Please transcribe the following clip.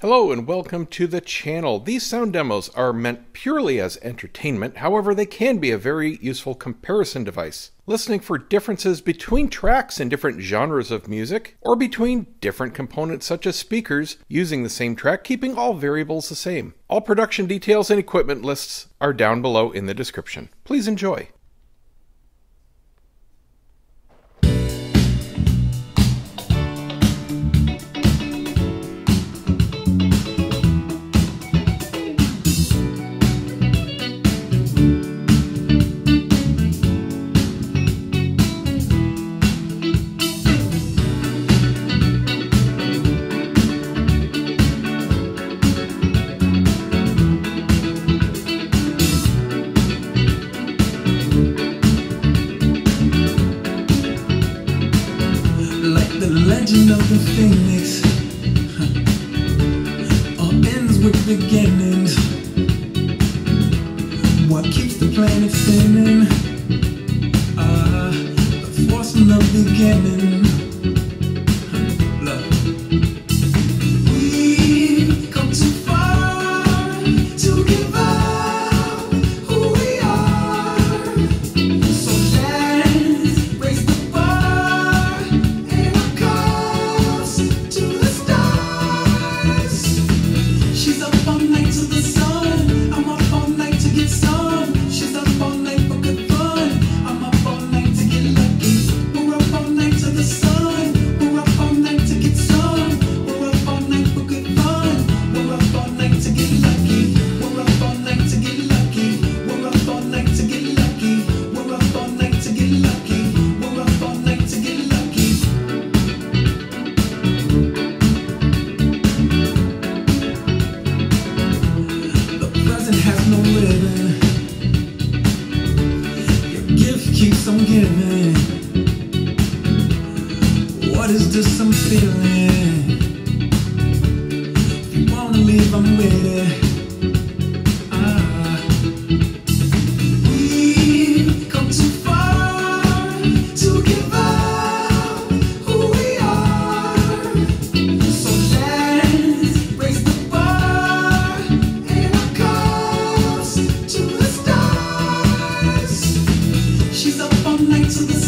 Hello and welcome to the channel. These sound demos are meant purely as entertainment, however they can be a very useful comparison device. Listening for differences between tracks in different genres of music, or between different components such as speakers using the same track, keeping all variables the same. All production details and equipment lists are down below in the description. Please enjoy. legend of the phoenix all ends with beginnings. What keeps the planet spinning? Uh, the force of the beginning. to be